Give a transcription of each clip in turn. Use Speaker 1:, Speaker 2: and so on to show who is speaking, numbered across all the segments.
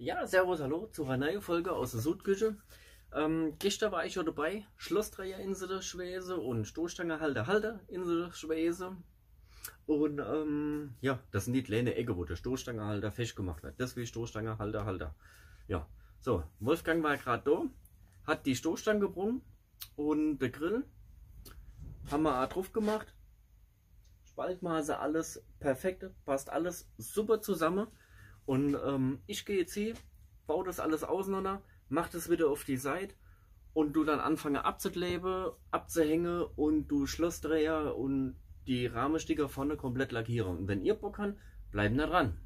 Speaker 1: Ja, servus, hallo zu einer neuen Folge aus der Südküche. Ähm, gestern war ich schon dabei, Schlossdreher in der Schwäse und Stoßstangehalter Halter in der Schwäse. Und ähm, ja, das sind die kleine Ecke, wo der Stoßstangehalter festgemacht wird. Das wie Stoßstangehalter Halter. Ja, so, Wolfgang war gerade da, hat die Stoßstange gebrungen und der Grill haben wir auch drauf gemacht. Spaltmaße, alles perfekt, passt alles super zusammen. Und ähm, ich gehe jetzt hier, baue das alles auseinander, mache das wieder auf die Seite und du dann anfange abzukleben, abzuhängen und du Schlossdreher und die Rahmensticker vorne komplett lackieren. Und wenn ihr Bock habt, bleiben da dran.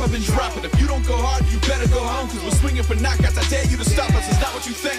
Speaker 2: But we step up and drop it. If you don't go hard, you better go home, cause we're swinging for knockouts. I dare you to stop us. It's not what you think,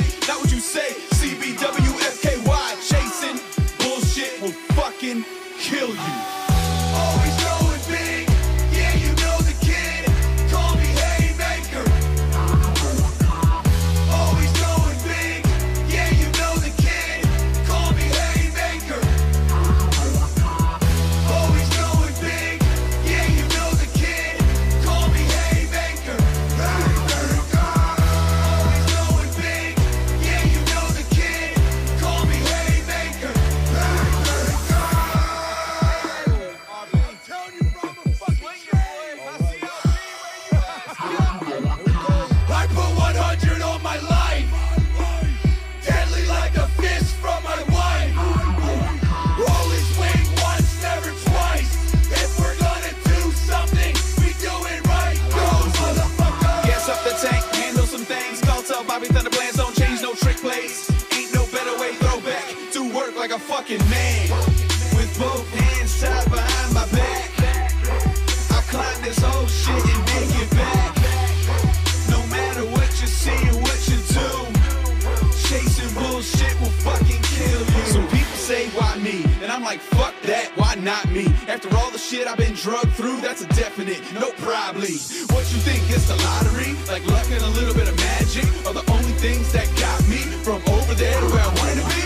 Speaker 2: I'm like, fuck that, why not me? After all the shit I've been drugged through, that's a definite, no probably. What you think, it's the lottery? Like luck and a little bit of magic are the only things that got me from over there to where I wanted to be?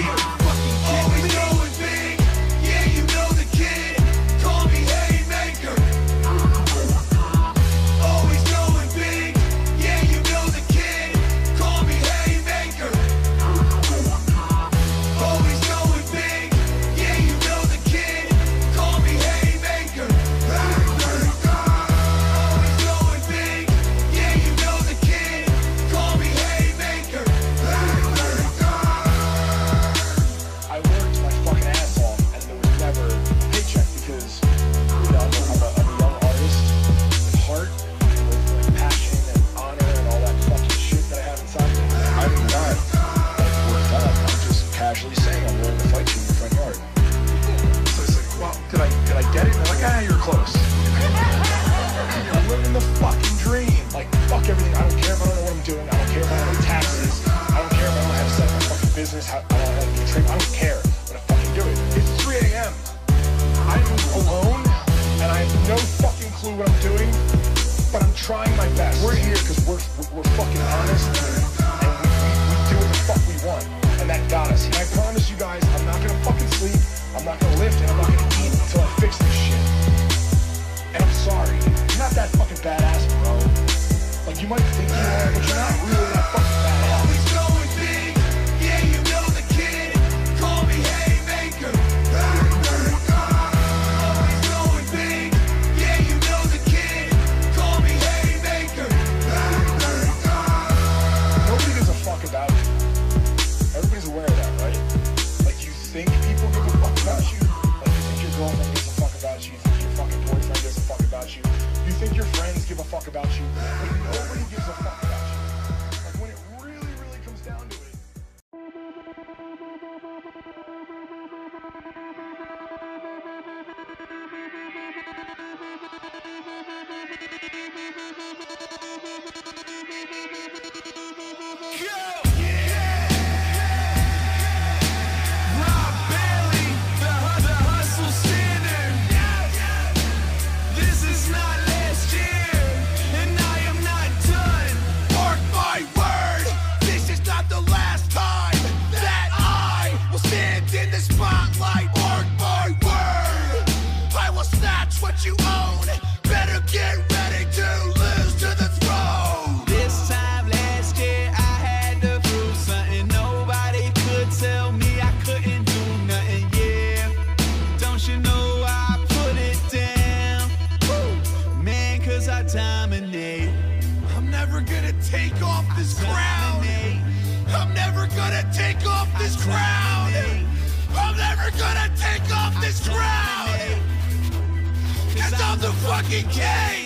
Speaker 3: Fucking
Speaker 2: king.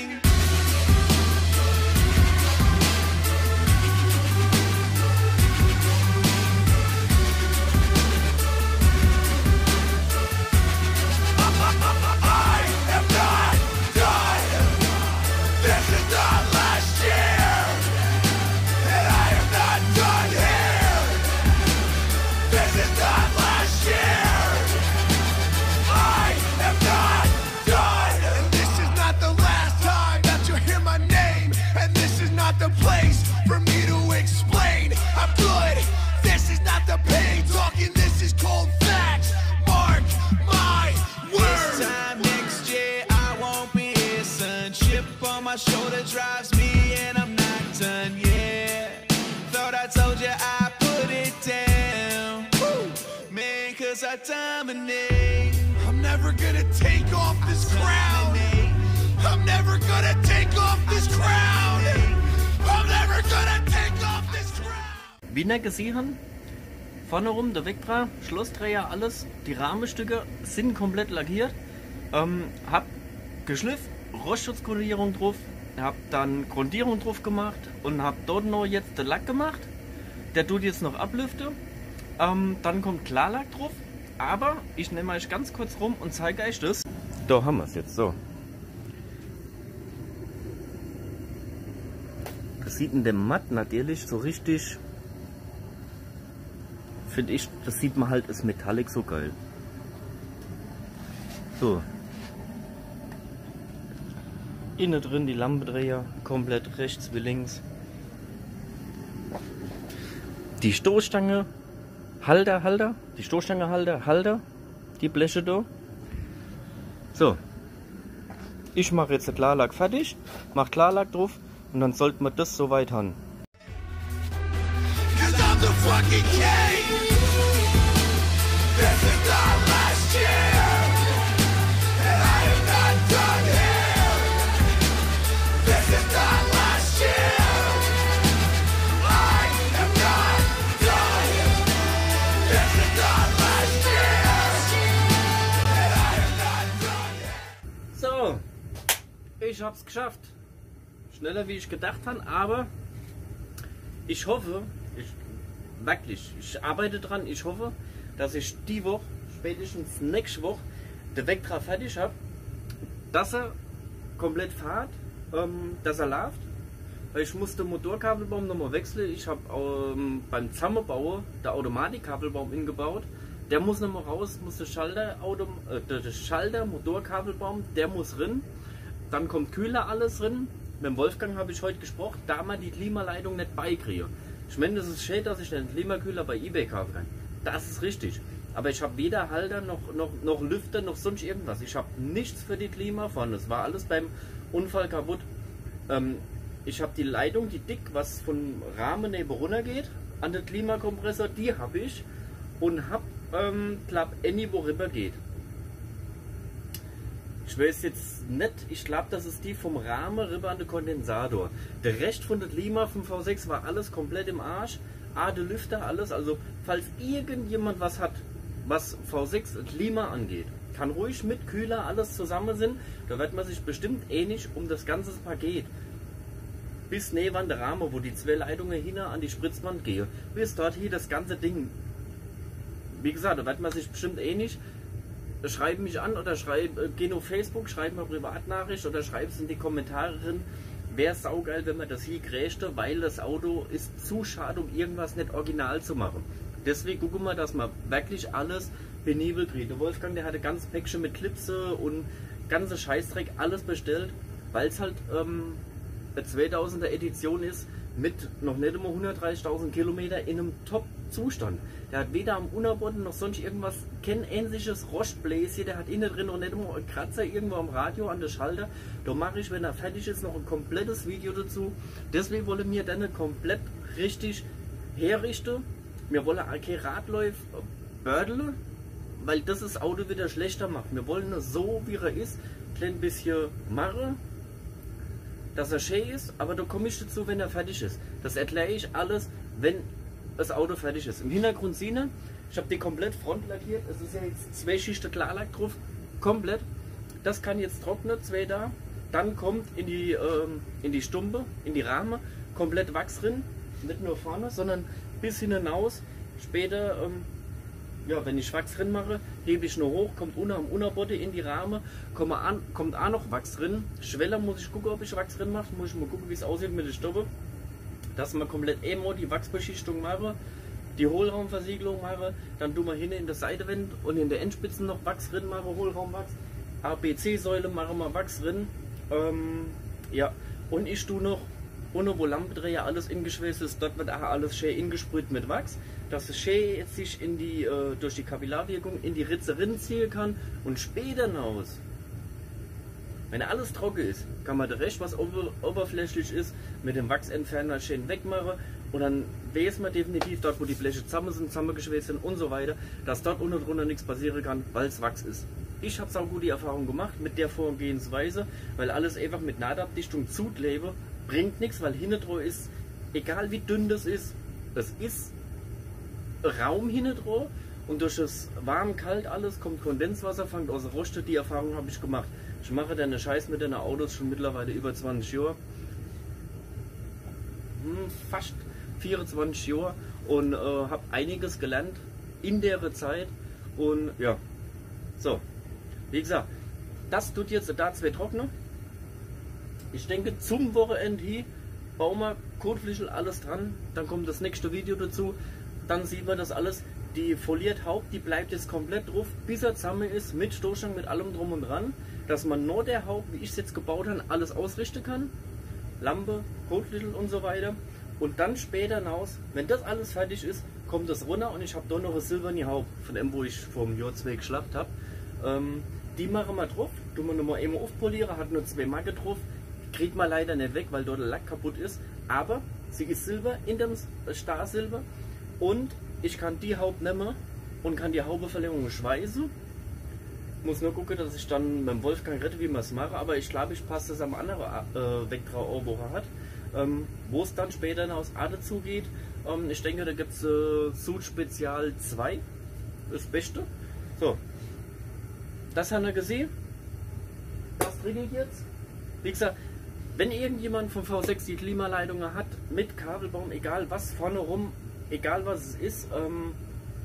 Speaker 4: Dominate.
Speaker 2: I'm never gonna take off this crown. I'm never gonna take off this crown. I'm never gonna take off this crown.
Speaker 1: Wie ihr gesehen habt, vorne rum der Vectra, Schlossdreher, alles, die Rahmenstücke sind komplett lackiert. Ähm, hab geschliffen, Rostschutzkodierung drauf, hab dann Grundierung drauf gemacht und hab dort noch jetzt den Lack gemacht. Der tut jetzt noch ablüfte. Ähm, dann kommt Klarlack drauf. Aber ich nehme euch ganz kurz rum und zeige euch das. Da haben wir es jetzt so. Das sieht in dem Matt natürlich so richtig finde ich, das sieht man halt das Metallic so geil. So. Innen drin die Lampendreher, komplett rechts wie links. Die Stoßstange, Halter, Halter, die Stoßstange, Halter, die Bleche da. So. Ich mache jetzt den Klarlack fertig, mache Klarlack drauf und dann sollten wir das soweit haben. Ich hab's geschafft. Schneller wie ich gedacht habe, aber ich hoffe, ich, wirklich, ich arbeite dran, ich hoffe, dass ich die Woche, spätestens nächste Woche, den Vectra fertig habe, dass er komplett fährt, ähm, dass er läuft. Weil ich musste den Motorkabelbaum nochmal wechseln. Ich habe ähm, beim Zusammenbauen der Automatikkabelbaum ingebaut. Der muss nochmal raus, muss der Schalter, Auto, äh, der Schalter, Motorkabelbaum, der muss drin. Dann kommt Kühler alles drin. Mit dem Wolfgang habe ich heute gesprochen, da man die Klimaleitung nicht beikriege. Ich meine, das ist schön, dass ich den Klimakühler bei eBay kaufen kann. Das ist richtig. Aber ich habe weder Halter noch, noch, noch Lüfter noch sonst irgendwas. Ich habe nichts für die Klima vorne. Es war alles beim Unfall kaputt. Ähm, ich habe die Leitung, die dick, was von Rahmen neben runter geht, an den Klimakompressor, die habe ich. Und habe, ähm, glaub, any wo rüber geht. Ich weiß jetzt nicht, ich glaube, das ist die vom Rahmen rüber an den Kondensator. Der Rest von der Klima vom V6 war alles komplett im Arsch. A, der Lüfter, alles. Also, falls irgendjemand was hat, was V6 Klima angeht, kann ruhig mit Kühler alles zusammen sind. Da wird man sich bestimmt ähnlich um das ganze Paket bis neben der Rahmen, wo die zwei Leitungen hin an die Spritzwand gehen, bis dort hier das ganze Ding. Wie gesagt, da wird man sich bestimmt ähnlich schreib mich an oder schreib, äh, geh auf Facebook, schreib mir Privatnachricht oder schreib es in die Kommentare drin. Wäre saugeil, wenn man das hier krächte, weil das Auto ist zu schade, um irgendwas nicht original zu machen. Deswegen gucken wir, dass man wirklich alles penibel kriegt. Der Wolfgang, der hatte ganz Päckchen mit Klipse und ganze Scheißdreck, alles bestellt, weil es halt ähm, eine 2000er Edition ist mit noch nicht immer 130.000 Kilometer in einem Top-Zustand. Der hat weder am Unterboden noch sonst irgendwas, kein ähnliches Rostbläschen, der hat innen drin noch nicht immer einen Kratzer irgendwo am Radio an der Schalter. Da mache ich, wenn er fertig ist, noch ein komplettes Video dazu. Deswegen wollen wir dann komplett richtig herrichten. Wir wollen keine Radläufe bördeln, weil das das Auto wieder schlechter macht. Wir wollen es so, wie er ist, ein klein bisschen machen, dass er schön ist, aber da komme ich dazu, wenn er fertig ist. Das erkläre ich alles, wenn das Auto fertig ist. Im Hintergrund sehen ich habe die komplett front lackiert. Es ist ja jetzt zwei Schichten Klarlack drauf. Komplett. Das kann jetzt trocknen, zwei da. Dann kommt in die, ähm, in die Stumpe, in die Rahmen, komplett Wachs drin. Nicht nur vorne, sondern bis hinaus. Später, ähm, ja, wenn ich Wachs drin mache, hebe ich nur hoch, kommt unter am Unterbotte in die Rahmen, kommt, an, kommt auch noch Wachs drin. Schweller muss ich gucken, ob ich Wachs drin mache. Muss ich mal gucken, wie es aussieht mit der Stoppe. Dass man komplett immer die Wachsbeschichtung mache die Hohlraumversiegelung mache, dann tun wir hinten in der Seitewand und in der Endspitzen noch Wachs drin mache, Hohlraumwachs. ABC-Säule machen wir Wachs drin. Ähm, ja, und ich tue noch, ohne wo Lampendreher alles ingeschweißt ist, dort wird auch alles schön ingesprüht mit Wachs, dass es schön jetzt sich in die, äh, durch die Kapillarwirkung in die Ritze ziehen kann und später hinaus wenn alles trocken ist, kann man der Rest, was ober oberflächlich ist, mit dem Wachsentferner schön wegmachen und dann weiß man definitiv dort, wo die Fläche zusammen sind, zusammengeschweißt sind und so weiter, dass dort unten drunter nichts passieren kann, weil es Wachs ist. Ich habe auch gute Erfahrung gemacht mit der Vorgehensweise, weil alles einfach mit Nahdabdichtung zuklebe, bringt nichts, weil hinten ist, egal wie dünn das ist, es ist Raum hinten und durch das warm, kalt alles kommt Kondenswasser, fängt aus der Roste. Die Erfahrung habe ich gemacht. Ich mache deine Scheiß mit deinen Autos schon mittlerweile über 20 Jahre. Hm, fast 24 Jahre und äh, habe einiges gelernt in der Zeit. Und ja, so, wie gesagt, das tut jetzt da zwei Trockner. Ich denke, zum Wochenende hier bauen wir Kotflischel alles dran. Dann kommt das nächste Video dazu. Dann sieht man das alles die foliert Haupt, die bleibt jetzt komplett drauf, bis er zusammen ist, mit Stoßstange, mit allem drum und dran, dass man nur der Haupt, wie ich es jetzt gebaut habe, alles ausrichten kann. Lampe, Kotflügel und so weiter. Und dann später hinaus, wenn das alles fertig ist, kommt das runter und ich habe da noch ein silberne Haupt, von dem, wo ich vom Jahr 2 geschlappt habe. Ähm, die machen wir drauf, tun wir nochmal immer aufpolieren, hat nur zwei Marke drauf, kriegt man leider nicht weg, weil dort der Lack kaputt ist, aber sie ist Silber in dem Starsilber und ich kann die Haupt nehmen und kann die Haubeverlängerung schweißen. Muss nur gucken, dass ich dann mit dem Wolfgang rette, wie man es mache, aber ich glaube, ich passe das am anderen äh, Vectra wo er hat. Ähm, wo es dann später hinaus A dazu geht. Ähm, ich denke, da gibt es äh, Sud Spezial 2, das Beste. So, das haben wir gesehen. Das triggert jetzt. Wie gesagt, wenn irgendjemand von V6 die Klimaleitungen hat, mit Kabelbaum, egal was, vorne rum, egal was es ist, ähm,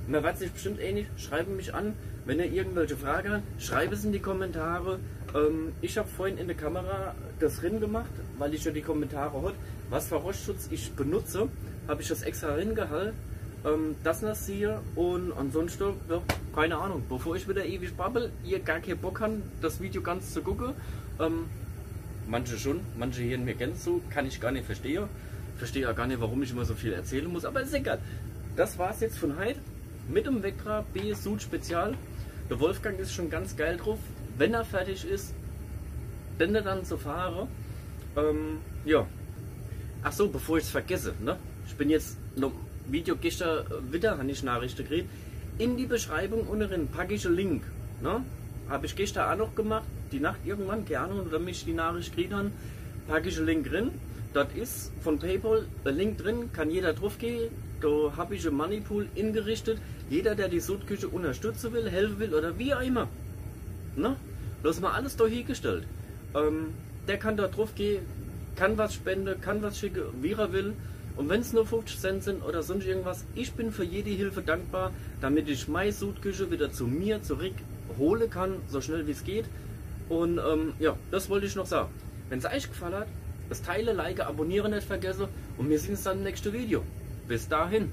Speaker 1: man wird sich bestimmt ähnlich, schreibe mich an. Wenn ihr irgendwelche Fragen habt, schreibe es in die Kommentare. Ähm, ich habe vorhin in der Kamera das Rennen gemacht, weil ich ja die Kommentare hat, was für Rostschutz ich benutze, habe ich das extra Rennen gehalten. Ähm, das das hier und ansonsten, ja, keine Ahnung, bevor ich wieder ewig babbel, ihr gar keinen Bock habt, das Video ganz zu gucken. Ähm, manche schon, manche hier in mir kennen so, kann ich gar nicht verstehen verstehe auch gar nicht, warum ich immer so viel erzählen muss, aber ist egal. Das war es jetzt von heute mit dem Vectra B Sud Spezial. Der Wolfgang ist schon ganz geil drauf. Wenn er fertig ist, wenn er dann zu fahren. Ähm, ja. Ach so, bevor ich es vergesse, ne? Ich bin jetzt noch Video gestern wieder, habe ich Nachrichten gekriegt. In die Beschreibung unten packe ich einen Link. Ne? Habe ich gestern auch noch gemacht. Die Nacht irgendwann, keine Ahnung, oder mich die Nachricht gekriegt haben, packe ich einen Link drin. Dort ist von PayPal ein Link drin, kann jeder drauf gehen. Da habe ich ein Moneypool ingerichtet. Jeder, der die Sudküche unterstützen will, helfen will oder wie auch immer. Ne? Das mal alles da hingestellt. Ähm, der kann da drauf gehen, kann was spenden, kann was schicken, wie er will. Und wenn es nur 50 Cent sind oder sonst irgendwas, ich bin für jede Hilfe dankbar, damit ich meine Sudküche wieder zu mir zurückholen kann, so schnell wie es geht. Und ähm, ja, das wollte ich noch sagen. Wenn es euch gefallen hat, das Teile, Like, Abonnieren nicht vergessen und wir sehen uns dann im nächsten Video. Bis dahin.